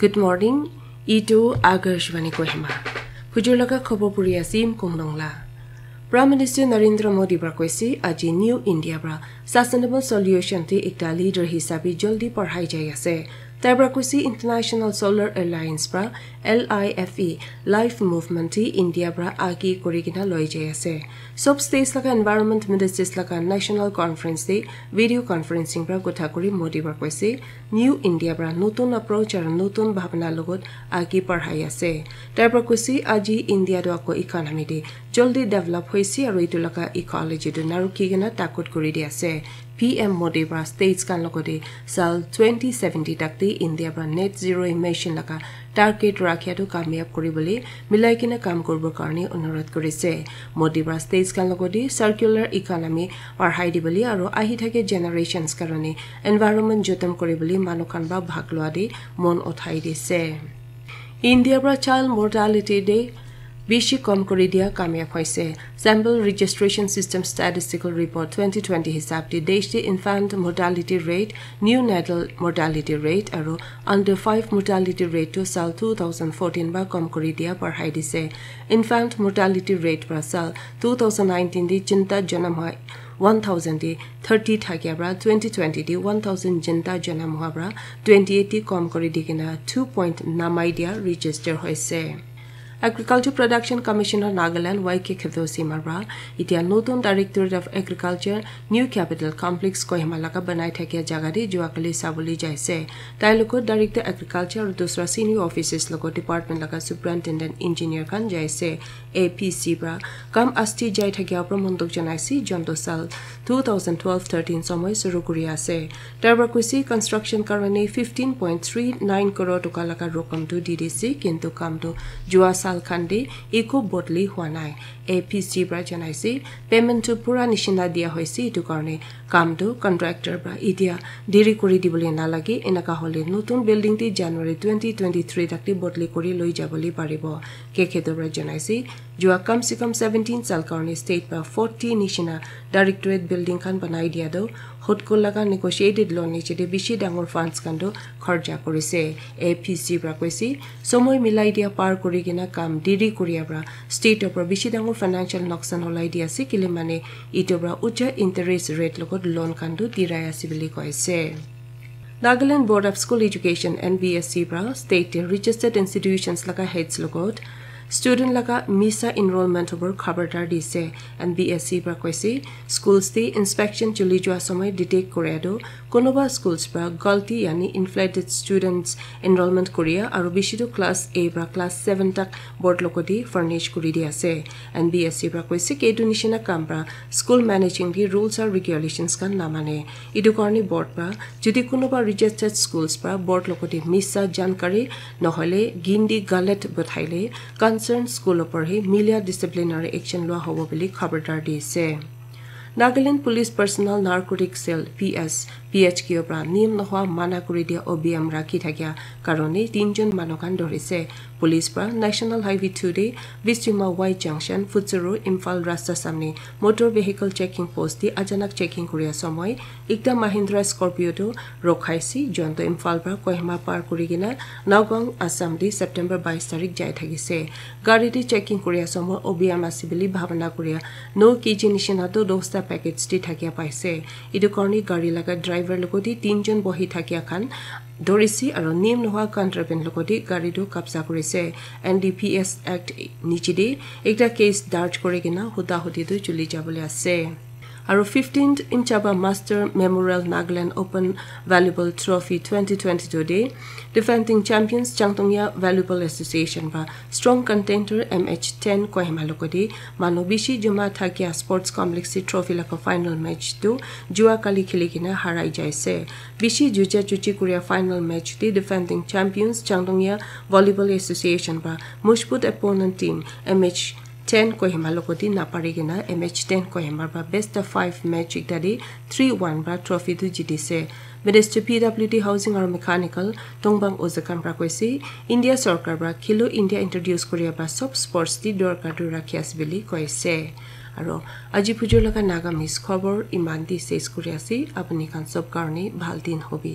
Good morning ইটো আকাশবাণী কহিমা ফুজুৰ লগা খবৰ পৰি আছিম কুমদংলা প্ৰাইম মিনিষ্টাৰ নৰেন্দ্ৰ মোদী পৰা কৈছে আজি নিউ ইণ্ডিয়াৰ পৰা ছাষ্টেনেবল চলিউশ্যনটি এটা লিডাৰ হিচাপে জলদি পঢ়াই যাই আছে তাৰ পৰা কৈছে ইণ্টাৰনেশ্যনেল ছলাৰ এলায়েন্স পৰা L I F E life মুভমেণ্টে ইণ্ডিয়াৰ পৰা আগে কৰি কিনে লৈ যাই আছে চব ষ্টেজ লগা এনভাইৰমেণ্ট মিনিষ্টাৰ্ছ লগা নেশ্যনেল কনফাৰেন্সে ভিডিঅ' কনফাৰেন্সিং পৰা কথা কৰি মোদী পৰা কৈছে নিউ ইণ্ডিয়াৰ পৰা নতুন এপ্ৰ'চ আৰু নতুন ভাৱনাৰ লগত আগে পঢ়াই আছে তাৰ পৰা কৈছে আজি ইণ্ডিয়াটো আকৌ ইকনমিটি জলদি ডেভেলপ হৈছে আৰু এইটো লগা ইকলজিটো নাৰুকি কিনে তাকত কৰি দি আছে। পি এম মোদীৰ পৰা কান লগতে চাল টুৱেণ্টি ছেভেণ্টি তাকতে ইণ্ডিয়াৰ পৰা নেট জিৰ' ইমেশ্যন লগা টাৰ্গেট ৰাখিয়াটো কামিয়াব কৰিবলৈ মিলাই কিনে কাম কৰিবৰ কাৰণে অনুৰোধ কৰিছে। মোদীৰ পৰা কান লগতে চাৰ্কুলাৰ ইকনমি পঢ়াই দিবলৈ আৰু আহি থাকে জেনেৰেশ্যনছ কাৰণে এনভাইৰমেণ্ট যতন কৰিবলৈ মানুহখন বা ভাগ লোৱা দি মন উঠাই দিছে। ইণ্ডিয়াৰ পৰা চাইল্ড মৰ্টালিটি ডে বেছি কম কৰি দিয়া কামিয়াব হৈছে। Sample registration system statistical report twenty twenty হিচাপে দেশটি infant mortality rate neonatal mortality rate আৰু আণ্ডাৰ ফাইভ মৰ্টালিটি ৰেটটো চাল টু থাউজেণ্ড ফৰ্টিন বা কম কৰি দিয়া বঢ়াই দিছে। ইনফেণ্ট মৰ্টালিটি ৰেট পৰা চাল টু দি চিন্তাত জনম হয় থাউজেণ্ড দি থাৰ্টি থাকিয়াৰ পৰা টুৱেণ্টি টুৱেণ্টি দি ওৱান থাউজেণ্ড চিন্তা জনম টুৱেণ্টি এইট দি কম কৰি দি কিনে টু পইণ্ট নামাই দিয়া ৰেজিষ্টাৰ হৈছে। Agriculture production commissioner Nagaland Y K খেদচিমাৰ এতিয়া নতুন directorate of agriculture new capital complex কহিমালাকা বনাই থকা জেগাতে যোৱাকালি চাবলৈ যাইছে তাইৰ লগত ডাইৰেক্টৰ এগ্ৰিকালচাৰ আৰু দুচৰা চিনিয়ৰ অফিচাৰ্ছ লগত ডিপাৰ্টমেণ্ট লগা চুপাৰিণ্টেণ্ডেণ্ট ইঞ্জিনিয়াৰখন যাইছে এ পি চিৰ পৰা কাম আষ্টি যাই থকাৰ পৰা মন্তব্য জনাইছে যোনটো চাল টু থাউজেণ্ড টুৱেল্ভ থাৰ্টিন সময় চুৰু কৰি আছে তাৰ পৰা কৈছে কনষ্ট্ৰাকশ্যন কাৰণে fifteen point three nine crore টকা লগা ৰকমটো দি দিছে কিন্তু কামটো যোৱা চাল খান্দি একো বদলি হোৱা নাই। এ পি চিৰ পৰা জনাইছে পেমেণ্টটো পূৰা নিচিনা দিয়া হৈছে এইটো কাৰণে। কামটো কণ্ট্ৰেক্টৰ পৰা এতিয়া দেৰি কৰি দিবলৈ নালাগে। এনেকুৱা হ'লে নতুন বিল্ডিংটি জানুৱাৰী টুৱেণ্টি টুৱেণ্টি থ্ৰী তাকটি বদলি কৰি লৈ যাবলৈ পাৰিব। কেখেতৰ পৰা জনাইছে যোৱা কম চে কম ছেভেণ্টিন চাল কাৰণে ষ্টেট পৰা ফৰ্টি নিচিনা ডাইৰেক্টৰেট বিল্ডিংখন বনাই দিয়াটো সুতকুল লগা নেগচিয়েটেড লোন নিচেদি বেছি ডাঙৰ ফাণ্ডছখনটো খৰচা কৰিছে এ পি চিৰ পৰা কৈছে সময় মিলাই দিয়া পাৰ কৰি কিনে কাম দেৰি কৰিয়াৰ পৰা ষ্টেটৰ পৰা বেছি ডাঙৰ ফাইনেন্সিয়েল নকচান ওলাই দি আছে কেলে মানে ইটোৰ পৰা উচ্চ ইণ্টাৰেষ্ট ৰেট লগত লোনখনটো দিৰাই আছে বুলি কৈছে Nagaland board of school education N B S চিৰ পৰা ষ্টেটে ৰেজিষ্টাৰ্ড ইনষ্টিটিউশ্যনছ লগা হেডছ লগত ষ্টুডেণ্ট লগা মিছা ইনৰলমেণ্ট হ'বৰ খবৰদাৰ দিছে এন বি এছ চিৰ পৰা কৈছে স্কুলছটি ইনস্পেকশ্যন চলি যোৱা সময় ডিটেক্ট কৰাটো কোনোবা স্কুলছ পৰা গলটি ইয়ানি ইনফ্লেটেড ষ্টুডেণ্টছ এনৰলমেণ্ট কৰিয়া আৰু বেছিটো ক্লাছ এ পৰা ক্লাছ ছেভেন তাক বৰ্ড লগতে ফাৰ্নিছ কৰি দি আছে এন বি এছ চিৰ পৰা কৈছে কেইটো নিচিনা কাম পৰা স্কুল মেনেজিং দি ৰুলছ আৰু ৰেগুলেশ্যনছখন নামানে এইটো কাৰণে বৰ্ড পৰা যদি কোনোবা ৰেজিষ্টাৰ্ড স্কুলছ পৰা বৰ্ড লগতে মিছা জানকাৰী নহ'লে গিন্দি গালেট পঠাইলে কনচাৰ্ণ স্কুলৰ পৰাহে মিলিয়া ডিচিপ্লিনাৰী একশ্যন লোৱা হ'ব বুলি খবৰদাৰ দিছে Nagaland police personnel narcotic cell P S P H কিউৰ পৰা নিয়ম নোহোৱা মানা কৰি দিয়া অভিযান ৰাখি থকা কাৰণে তিনিজন মানুহখন ধৰিছে। পুলিচ পৰা নেশ্যনেল হাইৱে টুডে বিষ্টিমা ৱাই জাংচন ফুটচৰু ইম্ফল ৰাস্তাৰ সামনে মটৰ ভেহিকল চেকিং পোষ্ট দি আচানক চেকিং কৰি সময় একটা মাহিন্দ্ৰা স্কৰ্পিঅ'টো ৰখাইছে। যোনটো ইম্ফল পৰা কহিমা পাৰ কৰি কিনে নগাঁও আছাম দি ছেপ্টেম্বৰ বাইছ তাৰিখ যাই থাকিছে। গাড়ীটি চেকিং কৰি সময় অভিযান আছে বুলি ভাৱনা কৰি ন কেজি নিচিনাটো দহটা পেকেটছ দি থাকিয়া পাইছে। এইটো কাৰণে গাড়ী লগা ড্ৰাইভাৰ লগতে তিনিজন বহি থাকিয়া খান ধৰিছে আৰু নিয়ম নোহোৱা কণ্ট্ৰাবেণ্ড লগতে গাড়ীটো কব্জা কৰিছে। N D P S act নিচেদি এটা কেছ দাৰ্জ কৰি কিনে হুতাহুতিটো চলি যাবলৈ আছে। আৰু fifteenth ইঞ্চাবা master memorial Nagaland open volleyball trophy twenty twenty two day defending champions Changtongya volleyball association বা strong contender M H ten Kohima লগতে মানুহ বেছি জমা থাকিয়া স্পৰ্টছ কমপ্লেক্সি ট্ৰফি লগা ফাইনেল মেচটো যোৱাকালি খেলি কিনে হাৰাই যাইছে বেছি যুঁজা যুঁজি কৰিয়া final মেচটি defending champions Changtongya volleyball association বা মজবুত opponent team M H ten Kohima লগতে নাপাৰি কিনা এম এইচ টেন কহিমাৰ পৰা বেষ্ট অফ ফাইভ মেচ ইত্যাদি থ্ৰী ওৱান পৰা ট্ৰফিটো জিতিছে minister P W D housing আৰু মেকানিকেল টংবাং ওজাকান পৰা কৈছে ইণ্ডিয়া চৰকাৰৰ পৰা খেলো ইণ্ডিয়া ইণ্ট্ৰডিউচ কৰিব পৰা চব স্পৰ্টছ দি দৰকাৰটো ৰাখি আছে বুলি কৈছে আৰু আজি পুজোৰ লগা নাগামিজ খবৰ ইমান দি চেচ কৰি আছে আপুনি খান চব কাৰণে ভাল দিন হবি